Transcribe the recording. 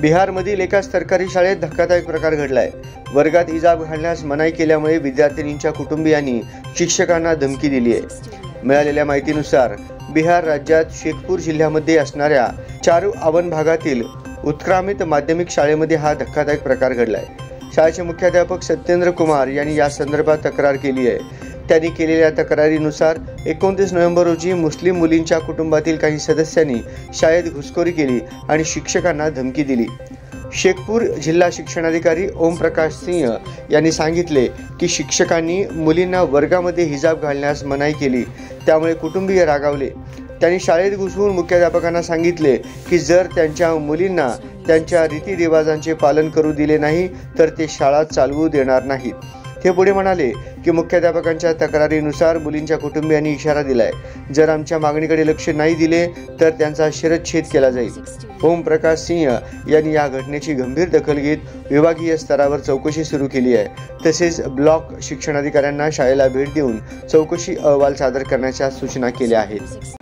बिहारमधील एका सरकारी शाळेत धक्कादायक प्रकार घडलाय. वर्गात इजा घालण्यास मनाई केल्यामुळे विद्यार्थिनींच्या कुटुंबियांनी शिक्षकांना धमकी दिली आहे मिळालेल्या माहितीनुसार बिहार राज्यात शेखपूर जिल्ह्यामध्ये असणाऱ्या चारू आवन भागातील उत्क्रामित माध्यमिक शाळेमध्ये हा धक्कादायक प्रकार घडलाय. शाळेचे मुख्याध्यापक सत्येंद्र कुमार यांनी या संदर्भात तक्रार केली आहे त्यांनी केलेल्या तक्रारीनुसार एकोणतीस नोव्हेंबर रोजी मुस्लिम मुलींच्या कुटुंबातील काही सदस्यांनी शाळेत घुसखोरी केली आणि शिक्षकांना धमकी दिली. शेखपूर जिल्हा शिक्षणाधिकारी ओमप्रकाश सिंह यांनी सांगितले की शिक्षकांनी मुलींना वर्गामध्ये हिजाब घालण्यास मनाई केली त्यामुळे कुटुंबीय रागावले. त्यांनी शाळेत घुसवून मुख्याध्यापकांना सांगितले की जर त्यांच्या मुलींना त्यांच्या रीतिरिवाजांचे पालन करू दिले नाही तर ते शाळा चालवू देणार नाहीत. ते पुढे म्हणाले की मुख्याध्यापकांच्या तक्रारीनुसार मुलींच्या कुटुंबियांनी इशारा दिलाय. जर आमच्या मागणीकडे लक्ष नाही दिले तर त्यांचा शिरच्छेद केला जाईल. ओम प्रकाश सिंह यांनी या घटनेची गंभीर दखल घेत विभागीय स्तरावर चौकशी सुरू केली आहे. तसेच ब्लॉक शिक्षणाधिकाऱ्यांना शाळेला भेट देऊन चौकशी अहवाल सादर करण्याच्या सूचना केल्या आहेत.